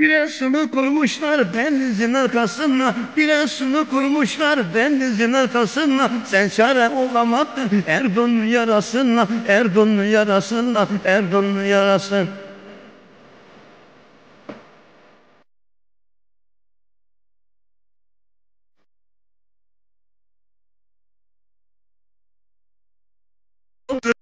Bilersini kurmuşlar denizin arkasına Bilersini kurmuşlar denizin arkasına. Sen çare olamadın Erdoğan'ın yarasına Erdoğan'ın yarasına Erdoğan'ın yarasına.